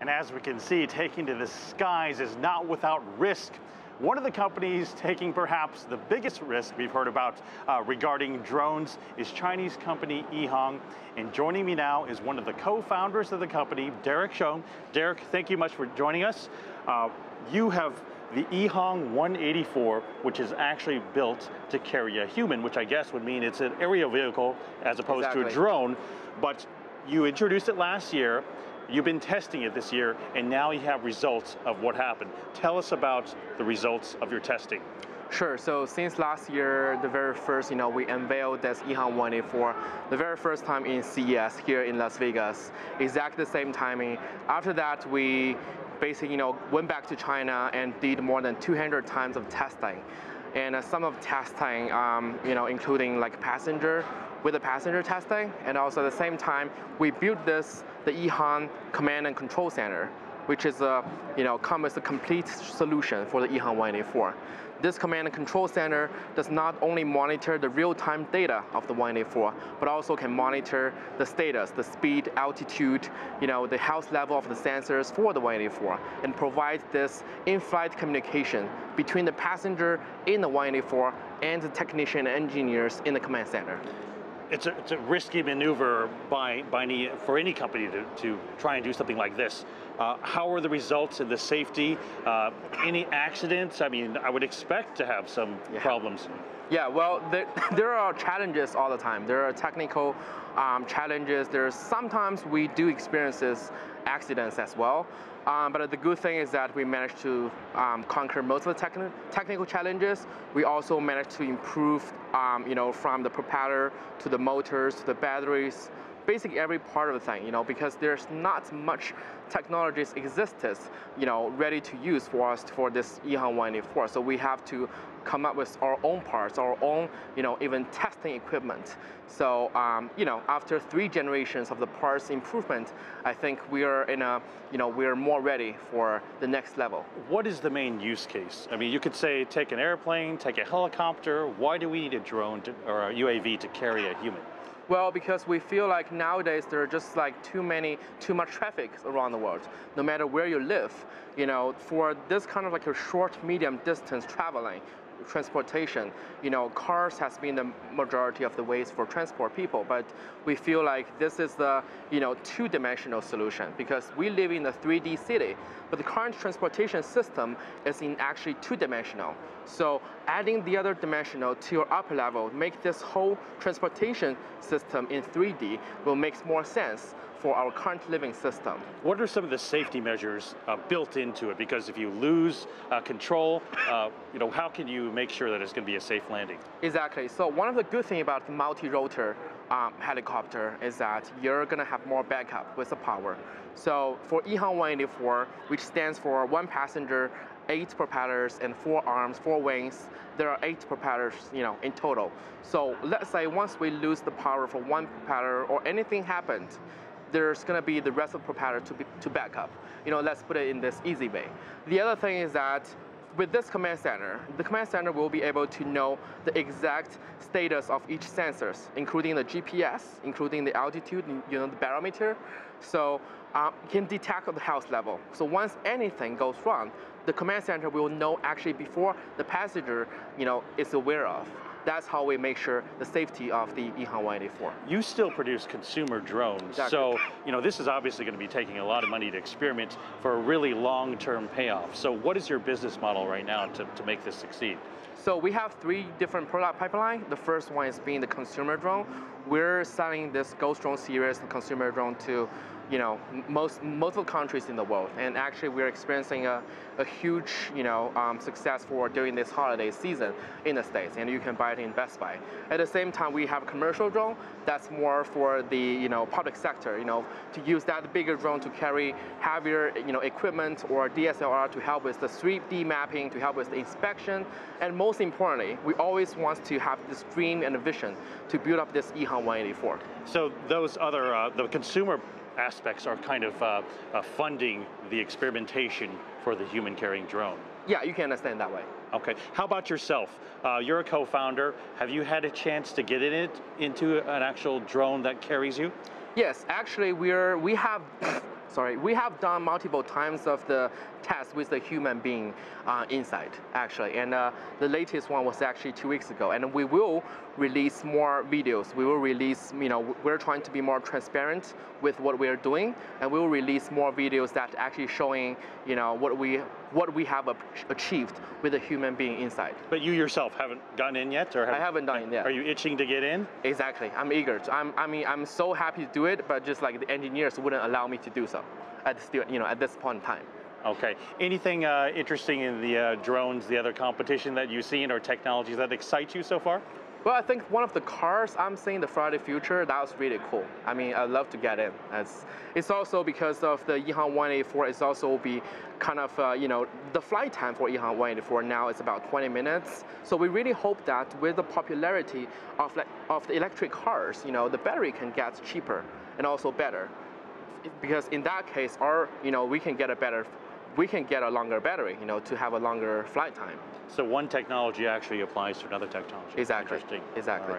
And as we can see, taking to the skies is not without risk. One of the companies taking perhaps the biggest risk we've heard about uh, regarding drones is Chinese company EHang. And joining me now is one of the co-founders of the company, Derrick Xiong. Derrick, thank you much for joining us. Uh, you have the EHang 184, which is actually built to carry a human, which I guess would mean it's an aerial vehicle as opposed exactly. to a drone. But you introduced it last year, You've been testing it this year, and now you have results of what happened. Tell us about the results of your testing. Sure. So since last year, the very first, you know, we unveiled this EHang 184, the very first time in CES here in Las Vegas, exactly the same timing. After that, we basically, you know, went back to China and did more than 200 times of testing. And uh, some of testing, um, you know, including like passenger with the passenger testing, and also at the same time, we built this, the EHang Command and Control Center, which is a, you know, come as a complete solution for the EHang 184. This command and control center does not only monitor the real-time data of the 184, but also can monitor the status, the speed, altitude, you know, the health level of the sensors for the 184, and provide this in-flight communication between the passenger in the 184 and the technician and engineers in the command center it's a, it's a risky maneuver by, by any, for any company to, to try and do something like this. Uh, how are the results and the safety? Uh, any accidents? I mean, I would expect to have some yeah. problems. Yeah, well, there, there, are challenges all the time. There are technical um, challenges. There's sometimes we do experiences accidents as well. Um, but the good thing is that we managed to um, conquer most of the techni technical challenges. We also managed to improve, um, you know, from the propeller to the motors to the batteries, basically every part of the thing, you know, because there's not much technologies existed, you know, ready to use for us for this EHang 184. So we have to come up with our own parts, our own, you know, even testing equipment. So, um, you know, after three generations of the parts improvement, I think we are in a, you know, we're more ready for the next level. What is the main use case? I mean, you could say take an airplane, take a helicopter. Why do we need a drone to, or a UAV to carry a human? Well, because we feel like nowadays there are just like too many, too much traffic around the world. No matter where you live, you know, for this kind of like a short, medium distance traveling, transportation, you know, cars has been the majority of the ways for transport people, but we feel like this is the, you know, two-dimensional solution because we live in a 3D city, but the current transportation system is in actually two-dimensional. So adding the other dimensional to your upper level, make this whole transportation system in 3D will make more sense for our current living system. What are some of the safety measures uh, built into it? Because if you lose uh, control, uh, you know, how can you make sure that it's going to be a safe landing? Exactly. So one of the good things about the multi-rotor um, helicopter is that you're going to have more backup with the power. So for EHang 184, which stands for one passenger, eight propellers and four arms, four wings. There are eight propellers, you know, in total. So let's say once we lose the power for one propeller or anything happened, there's going to be the rest of the propeller to, be, to back up. You know, let's put it in this easy way. The other thing is that with this command center, the command center will be able to know the exact status of each sensors, including the GPS, including the altitude, you know, the barometer. So um, can detect the health level. So once anything goes wrong, the command center will know actually before the passenger, you know, is aware of that's how we make sure the safety of the EHang 184. You still produce consumer drones, exactly. so you know this is obviously going to be taking a lot of money to experiment for a really long-term payoff. So what is your business model right now to, to make this succeed? So we have three different product pipeline. The first one is being the consumer drone. We're selling this Ghost Drone series, the consumer drone, to you know, most multiple countries in the world. And actually, we're experiencing a, a huge, you know, um, success for during this holiday season in the States, and you can buy it in Best Buy. At the same time, we have commercial drone that's more for the, you know, public sector, you know, to use that bigger drone to carry heavier, you know, equipment or DSLR to help with the 3D mapping, to help with the inspection, and most importantly, we always want to have this dream and vision to build up this EHang 184. So those other, uh, the consumer aspects are kind of uh, uh, funding the experimentation for the human carrying drone. Yeah, you can understand that way. Okay, how about yourself? Uh, you're a co-founder. Have you had a chance to get in it into an actual drone that carries you? Yes, actually we're, we have sorry, we have done multiple times of the test with the human being uh, inside, actually. And uh, the latest one was actually two weeks ago. And we will release more videos. We will release, you know, we're trying to be more transparent with what we're doing, and we will release more videos that actually showing, you know, what we what we have achieved with a human being inside. But you yourself haven't gotten in yet, or have, I haven't done it yet. Are you itching to get in? Exactly. I'm eager. To, I'm, I mean, I'm so happy to do it, but just like the engineers wouldn't allow me to do so at this, you know, at this point in time. Okay. Anything uh, interesting in the uh, drones, the other competition that you've seen, or technologies that excite you so far? Well, I think one of the cars I'm seeing the Faraday Future, that was really cool. I mean, I'd love to get in. It's, it's also because of the EHang 184, it's also be kind of, uh, you know, the flight time for EHang 184 now is about 20 minutes. So we really hope that with the popularity of, of the electric cars, you know, the battery can get cheaper and also better. Because in that case, our, you know, we can get a better we can get a longer battery, you know, to have a longer flight time. So one technology actually applies to another technology. Exactly. Interesting. Exactly.